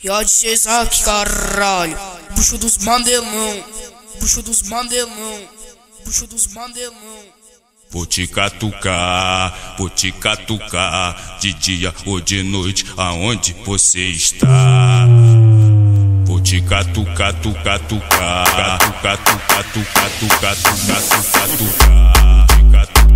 E a DJ caralho. Bucho dos mandelão. Bucho dos mandelão. Bucho dos mandelão. Vou te catucar, vou te catucar De dia ou de noite, aonde você está Vou te catucar, tucar, tucar Catucar, tucar, tucar, tucar, tucar, tucar, tucar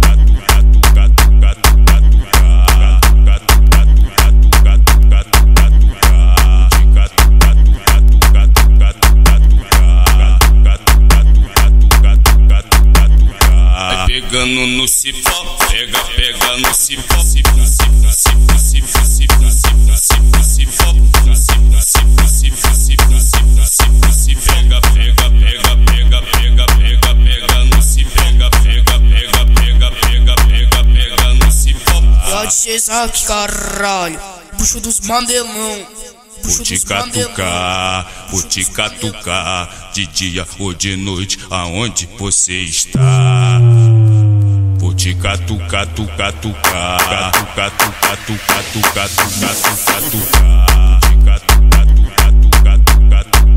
pegando no cipó, pega, pega no cipó, cipó, cipó, cipó, cipó, cipó, cipó, cipó, cipó, cipó, cipó, cipó, cipó, cipó, cipó, cipó, pega, pega, pega, pega, pega, pega, pega no cipó, pega, pega, pega, pega, pega, pega, pega no cipó. E a DJ Zack, caralho. Bucho dos mandelão. Vou te catucar, vou te catucar De dia ou de noite, aonde você está Tucar, tucar Te catucar, tucar, tucar, tucar, tucar, tucar Catucar, tucar, tucar, tucar, tucar, tucar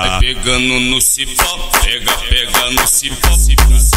Vai pegando no cipó, pega, pega no cipó, cipó,